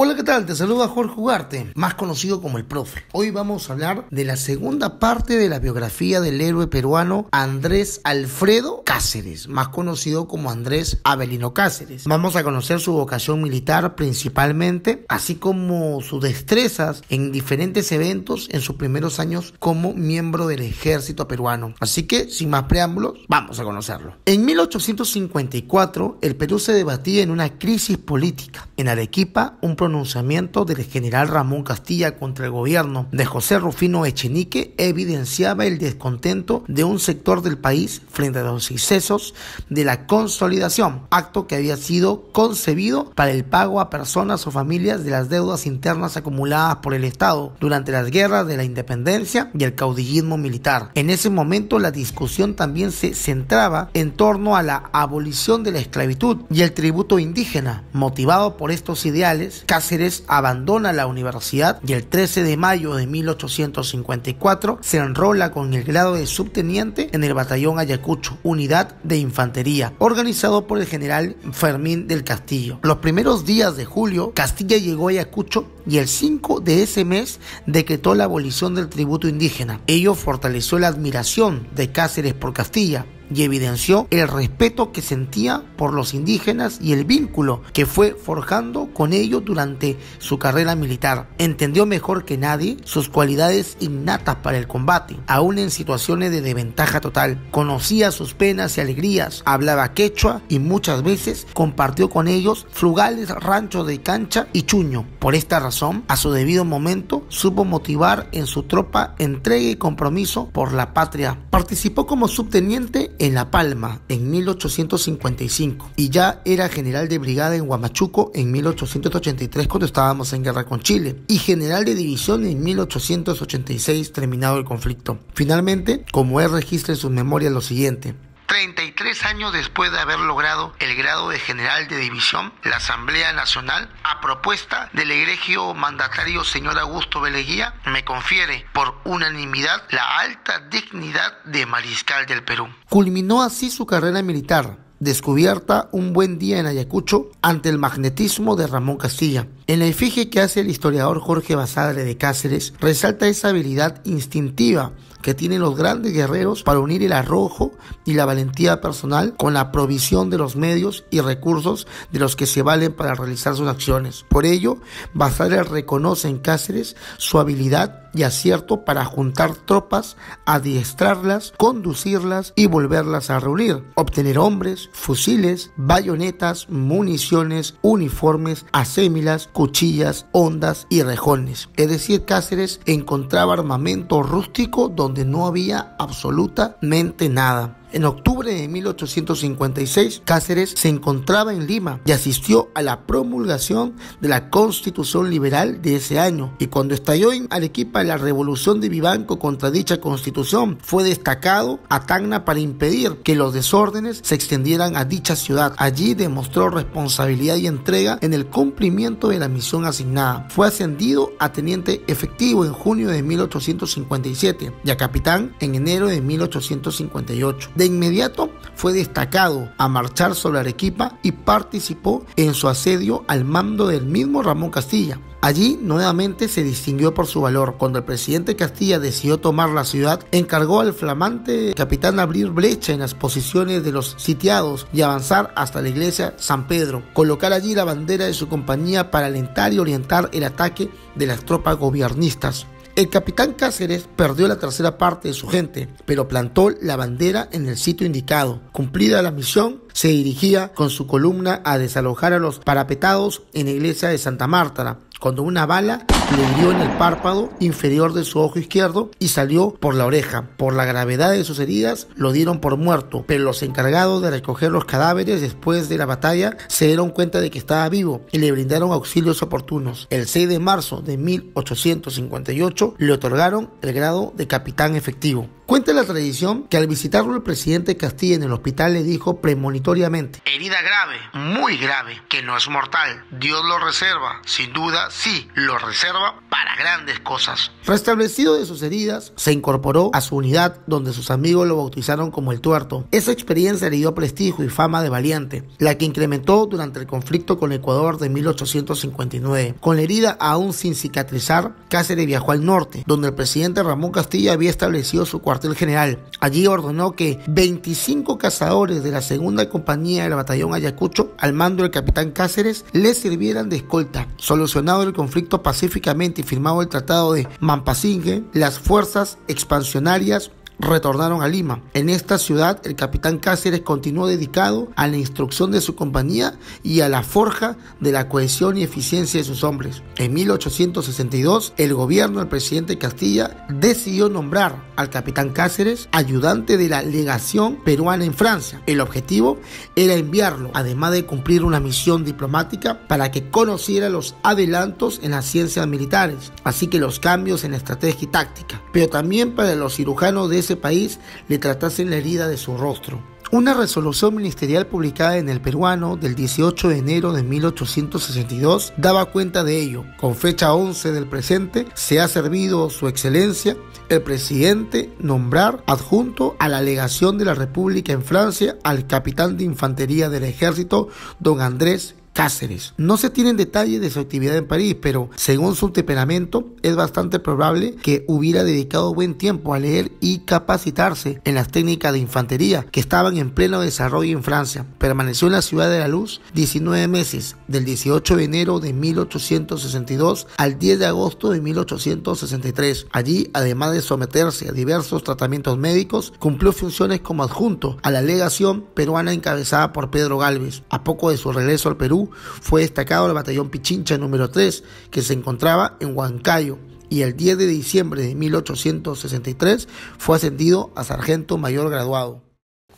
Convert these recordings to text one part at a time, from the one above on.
Hola, ¿qué tal? Te saluda Jorge Ugarte, más conocido como el profe. Hoy vamos a hablar de la segunda parte de la biografía del héroe peruano Andrés Alfredo Cáceres, más conocido como Andrés Avelino Cáceres. Vamos a conocer su vocación militar principalmente, así como sus destrezas en diferentes eventos en sus primeros años como miembro del ejército peruano. Así que, sin más preámbulos, vamos a conocerlo. En 1854, el Perú se debatía en una crisis política. En Arequipa, un pronunciamiento del general Ramón Castilla contra el gobierno de José Rufino Echenique evidenciaba el descontento de un sector del país frente a los excesos de la consolidación, acto que había sido concebido para el pago a personas o familias de las deudas internas acumuladas por el Estado durante las guerras de la independencia y el caudillismo militar. En ese momento la discusión también se centraba en torno a la abolición de la esclavitud y el tributo indígena. Motivado por estos ideales, Cáceres abandona la universidad y el 13 de mayo de 1854 se enrola con el grado de subteniente en el batallón Ayacucho, unidad de infantería, organizado por el general Fermín del Castillo. Los primeros días de julio, Castilla llegó a Ayacucho y el 5 de ese mes decretó la abolición del tributo indígena. Ello fortaleció la admiración de Cáceres por Castilla, y evidenció el respeto que sentía por los indígenas y el vínculo que fue forjando con ellos durante su carrera militar. Entendió mejor que nadie sus cualidades innatas para el combate, aún en situaciones de desventaja total. Conocía sus penas y alegrías, hablaba quechua y muchas veces compartió con ellos frugales ranchos de cancha y chuño. Por esta razón, a su debido momento, supo motivar en su tropa entrega y compromiso por la patria. Participó como subteniente en La Palma en 1855 y ya era general de brigada en Huamachuco en 1883 cuando estábamos en guerra con Chile y general de división en 1886 terminado el conflicto. Finalmente, como él registra en sus memorias lo siguiente, 33 años después de haber logrado el grado de general de división, la Asamblea Nacional, a propuesta del egregio mandatario señor Augusto Beleguía, me confiere por unanimidad la alta dignidad de mariscal del Perú. Culminó así su carrera militar, descubierta un buen día en Ayacucho ante el magnetismo de Ramón Castilla. En la efigie que hace el historiador Jorge Basadre de Cáceres, resalta esa habilidad instintiva que tienen los grandes guerreros para unir el arrojo y la valentía personal con la provisión de los medios y recursos de los que se valen para realizar sus acciones. Por ello, Basadre reconoce en Cáceres su habilidad y acierto para juntar tropas, adiestrarlas, conducirlas y volverlas a reunir, obtener hombres, fusiles, bayonetas, municiones, uniformes, asémilas, cuchillas, ondas y rejones. Es decir, Cáceres encontraba armamento rústico donde no había absolutamente nada. En octubre de 1856, Cáceres se encontraba en Lima y asistió a la promulgación de la Constitución Liberal de ese año. Y cuando estalló en Arequipa la revolución de Vivanco contra dicha constitución, fue destacado a Tacna para impedir que los desórdenes se extendieran a dicha ciudad. Allí demostró responsabilidad y entrega en el cumplimiento de la misión asignada. Fue ascendido a teniente efectivo en junio de 1857 y a capitán en enero de 1858. De inmediato fue destacado a marchar sobre Arequipa y participó en su asedio al mando del mismo Ramón Castilla. Allí nuevamente se distinguió por su valor. Cuando el presidente Castilla decidió tomar la ciudad, encargó al flamante capitán abrir brecha en las posiciones de los sitiados y avanzar hasta la iglesia San Pedro, colocar allí la bandera de su compañía para alentar y orientar el ataque de las tropas gobiernistas. El capitán Cáceres perdió la tercera parte de su gente, pero plantó la bandera en el sitio indicado. Cumplida la misión, se dirigía con su columna a desalojar a los parapetados en la iglesia de Santa Marta, cuando una bala le hirió en el párpado inferior de su ojo izquierdo y salió por la oreja. Por la gravedad de sus heridas lo dieron por muerto, pero los encargados de recoger los cadáveres después de la batalla se dieron cuenta de que estaba vivo y le brindaron auxilios oportunos. El 6 de marzo de 1858 le otorgaron el grado de capitán efectivo. Cuenta la tradición que al visitarlo el presidente Castilla en el hospital le dijo premonitoriamente, herida grave, muy grave, que no es mortal. Dios lo reserva, sin duda sí, lo reserva para grandes cosas. Restablecido de sus heridas, se incorporó a su unidad donde sus amigos lo bautizaron como el tuerto. Esa experiencia le dio prestigio y fama de valiente, la que incrementó durante el conflicto con Ecuador de 1859. Con la herida aún sin cicatrizar, Cáceres viajó al norte, donde el presidente Ramón Castilla había establecido su cuartel general. Allí ordenó que 25 cazadores de la segunda compañía del batallón Ayacucho, al mando del capitán Cáceres, le sirvieran de escolta. Solucionado el conflicto pacíficamente y firmado el tratado de Mampasingue, las fuerzas expansionarias retornaron a Lima. En esta ciudad, el capitán Cáceres continuó dedicado a la instrucción de su compañía y a la forja de la cohesión y eficiencia de sus hombres. En 1862, el gobierno del presidente Castilla decidió nombrar al capitán Cáceres ayudante de la legación peruana en Francia. El objetivo era enviarlo, además de cumplir una misión diplomática, para que conociera los adelantos en las ciencias militares, así que los cambios en estrategia y táctica, pero también para los cirujanos de ese país le tratasen la herida de su rostro. Una resolución ministerial publicada en el peruano del 18 de enero de 1862 daba cuenta de ello. Con fecha 11 del presente, se ha servido su excelencia el presidente nombrar adjunto a la legación de la República en Francia al capitán de infantería del ejército, don Andrés Cáceres. No se tienen detalles de su actividad en París, pero según su temperamento es bastante probable que hubiera dedicado buen tiempo a leer y capacitarse en las técnicas de infantería que estaban en pleno desarrollo en Francia. Permaneció en la ciudad de la luz 19 meses, del 18 de enero de 1862 al 10 de agosto de 1863. Allí, además de someterse a diversos tratamientos médicos, cumplió funciones como adjunto a la legación peruana encabezada por Pedro Galvez. A poco de su regreso al Fue destacado el batallón Pichincha número 3, que se encontraba en Huancayo, y el 10 de diciembre de 1863 fue ascendido a sargento mayor graduado.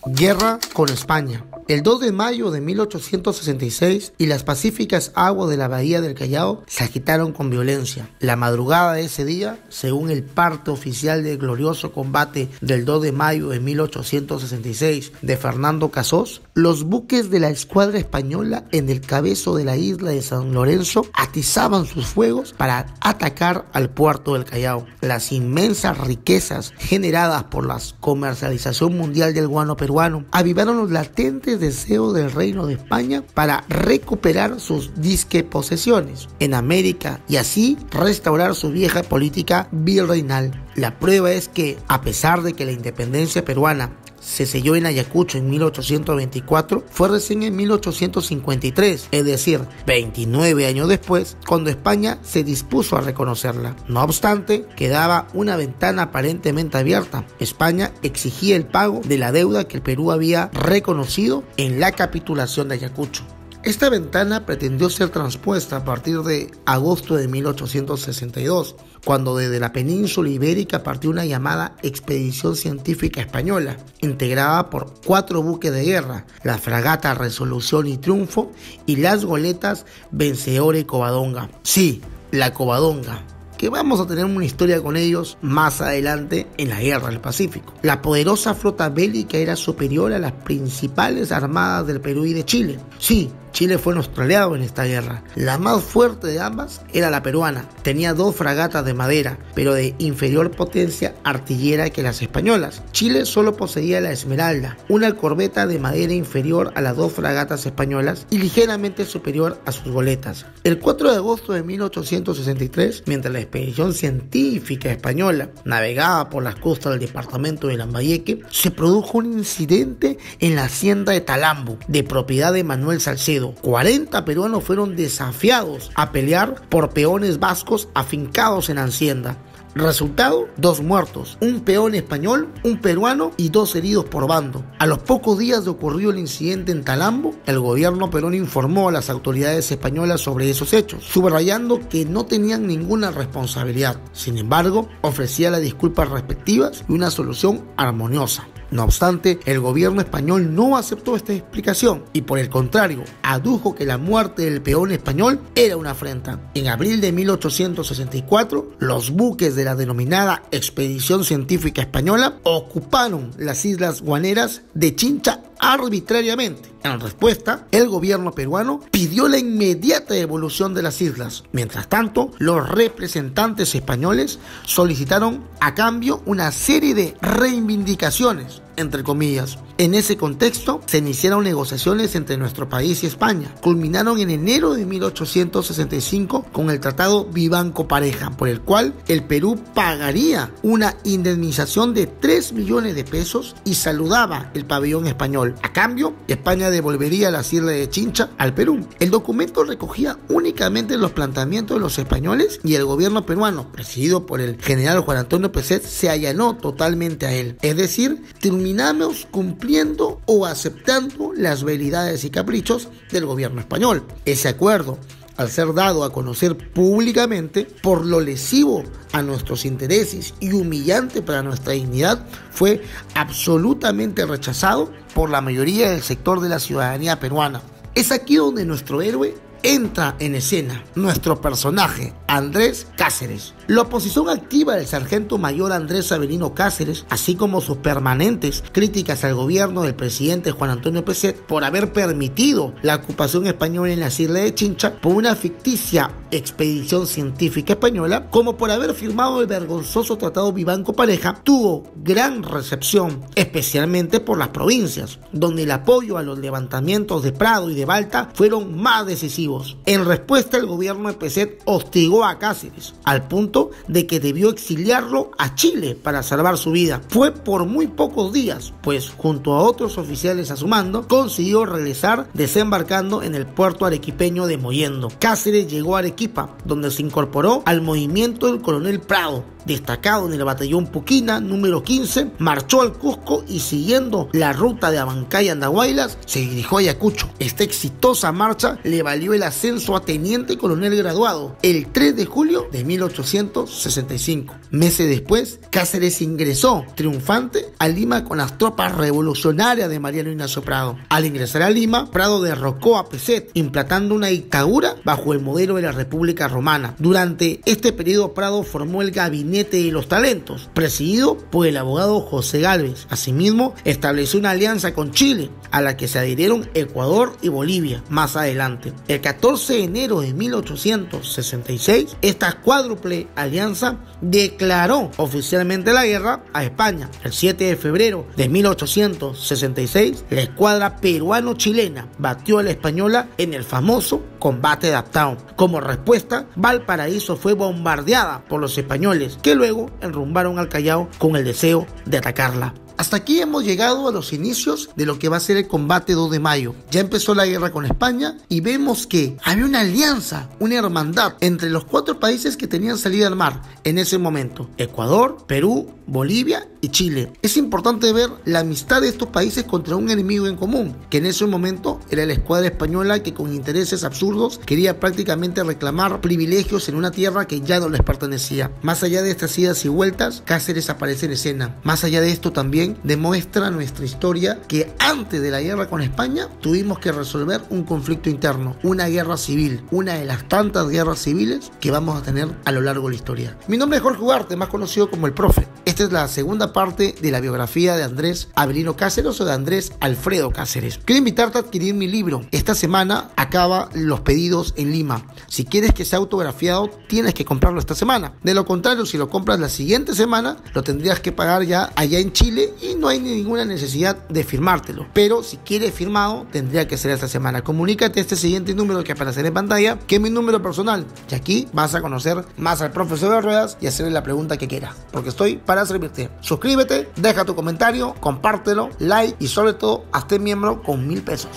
Guerra con España. El 2 de mayo de 1866 y las pacíficas aguas de la bahía del Callao se agitaron con violencia. La madrugada de ese día, según el parte oficial del glorioso combate del 2 de mayo de 1866 de Fernando Casós, los buques de la escuadra española en el cabezo de la isla de San Lorenzo atizaban sus fuegos para atacar al puerto del Callao. Las inmensas riquezas generadas por la comercialización mundial del guano peruano avivaron los latentes deseo del Reino de España para recuperar sus disque posesiones en América y así restaurar su vieja política virreinal. La prueba es que, a pesar de que la independencia peruana se selló en Ayacucho en 1824 fue recién en 1853, es decir, 29 años después, cuando España se dispuso a reconocerla. No obstante, quedaba una ventana aparentemente abierta. España exigía el pago de la deuda que el Perú había reconocido en la capitulación de Ayacucho. Esta ventana pretendió ser transpuesta a partir de agosto de 1862, cuando desde la península ibérica partió una llamada Expedición Científica Española, integrada por cuatro buques de guerra, la fragata Resolución y Triunfo y las goletas Vencedor y Covadonga. Sí, la Covadonga, que vamos a tener una historia con ellos más adelante en la Guerra del Pacífico. La poderosa flota bélica era superior a las principales armadas del Perú y de Chile. Sí, Chile fue nuestro aliado en esta guerra. La más fuerte de ambas era la peruana. Tenía dos fragatas de madera, pero de inferior potencia artillera que las españolas. Chile solo poseía la Esmeralda, una corbeta de madera inferior a las dos fragatas españolas y ligeramente superior a sus goletas. El 4 de agosto de 1863, mientras la expedición científica española navegaba por las costas del departamento de Lambayeque, se produjo un incidente en la hacienda de Talambo, de propiedad de Manuel Salcedo 40 peruanos fueron desafiados a pelear por peones vascos afincados en Hacienda. Resultado, dos muertos, un peón español, un peruano y dos heridos por bando. A los pocos días de ocurrido el incidente en Talambo, el gobierno peruano informó a las autoridades españolas sobre esos hechos, subrayando que no tenían ninguna responsabilidad. Sin embargo, ofrecía las disculpas respectivas y una solución armoniosa. No obstante, el gobierno español no aceptó esta explicación y por el contrario, adujo que la muerte del peón español era una afrenta. En abril de 1864, los buques de la denominada Expedición Científica Española ocuparon las islas guaneras de Chincha arbitrariamente. En respuesta, el gobierno peruano pidió la inmediata devolución de las islas. Mientras tanto, los representantes españoles solicitaron a cambio una serie de reivindicaciones entre comillas. En ese contexto, se iniciaron negociaciones entre nuestro país y España. Culminaron en enero de 1865 con el Tratado Vivanco Pareja, por el cual el Perú pagaría una indemnización de 3 millones de pesos y saludaba el pabellón español. A cambio, España devolvería las islas de Chincha al Perú. El documento recogía únicamente los planteamientos de los españoles y el gobierno peruano, presidido por el general Juan Antonio Peset, se allanó totalmente a él. Es decir, terminamos cumpliendo o aceptando las veridades y caprichos del gobierno español. Ese acuerdo al ser dado a conocer públicamente por lo lesivo a nuestros intereses y humillante para nuestra dignidad, fue absolutamente rechazado por la mayoría del sector de la ciudadanía peruana. Es aquí donde nuestro héroe entra en escena nuestro personaje, Andrés Cáceres. La oposición activa del sargento mayor Andrés Avelino Cáceres, así como sus permanentes críticas al gobierno del presidente Juan Antonio Peset por haber permitido la ocupación española en las islas de Chincha por una ficticia expedición científica española, como por haber firmado el vergonzoso Tratado Vivanco Pareja, tuvo gran recepción, especialmente por las provincias, donde el apoyo a los levantamientos de Prado y de Balta fueron más decisivos. En respuesta, el gobierno de Peset hostigó a Cáceres, al punto de que debió exiliarlo a Chile para salvar su vida. Fue por muy pocos días, pues junto a otros oficiales a su mando, consiguió regresar desembarcando en el puerto arequipeño de Moyendo. Cáceres llegó a Arequipa donde se incorporó al movimiento del coronel Prado, destacado en el batallón Puquina número 15, marchó al Cusco y siguiendo la ruta de Abancay Andahuaylas, se dirigió a Ayacucho. Esta exitosa marcha le valió el ascenso a teniente coronel graduado el 3 de julio de 1865. Meses después, Cáceres ingresó triunfante a Lima con las tropas revolucionarias de Mariano Ignacio Prado. Al ingresar a Lima, Prado derrocó a Peset, implantando una dictadura bajo el modelo de la República Romana. Durante este periodo, Prado formó el gabinete de los Talentos, presidido por el abogado José Gálvez. Asimismo, estableció una alianza con Chile, a la que se adhirieron Ecuador y Bolivia más adelante. El 14 de enero de 1866, esta cuádruple alianza declaró oficialmente la guerra a España. El 7 de febrero de 1866, la escuadra peruano-chilena batió a la española en el famoso combate de Uptown. Como respuesta, Valparaíso fue bombardeada por los españoles, que luego enrumbaron al Callao con el deseo de atacarla. Hasta aquí hemos llegado a los inicios de lo que va a ser el combate 2 de mayo. Ya empezó la guerra con España y vemos que había una alianza, una hermandad entre los cuatro países que tenían salida al mar en ese momento. Ecuador, Perú, Bolivia y Chile. Es importante ver la amistad de estos países contra un enemigo en común, que en ese momento era la escuadra española que con intereses absurdos quería prácticamente reclamar privilegios en una tierra que ya no les pertenecía. Más allá de estas idas y vueltas, Cáceres aparece en escena. Más allá de esto también demuestra nuestra historia que antes de la guerra con España tuvimos que resolver un conflicto interno, una guerra civil, una de las tantas guerras civiles que vamos a tener a lo largo de la historia. Mi nombre es Jorge Ugarte, más conocido como el profe. Esta es la segunda parte de la biografía de Andrés Avelino Cáceres o de Andrés Alfredo Cáceres. Quiero invitarte a adquirir mi libro. Esta semana acaba los pedidos en Lima. Si quieres que sea autografiado, tienes que comprarlo esta semana. De lo contrario, si lo compras la siguiente semana, lo tendrías que pagar ya allá en Chile y no hay ninguna necesidad de firmártelo. Pero si quieres firmado, tendría que ser esta semana. Comunícate este siguiente número que aparecerá en pantalla, que es mi número personal. Y aquí vas a conocer más al profesor de ruedas y hacerle la pregunta que quieras. Porque estoy para servirte. Suscríbete, deja tu comentario, compártelo, like y sobre todo hazte miembro con mil pesos.